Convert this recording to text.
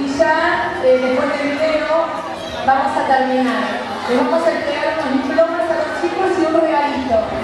y ya eh, después del video vamos a terminar. Les vamos a entregar unos diplomas a los chicos y un regalito.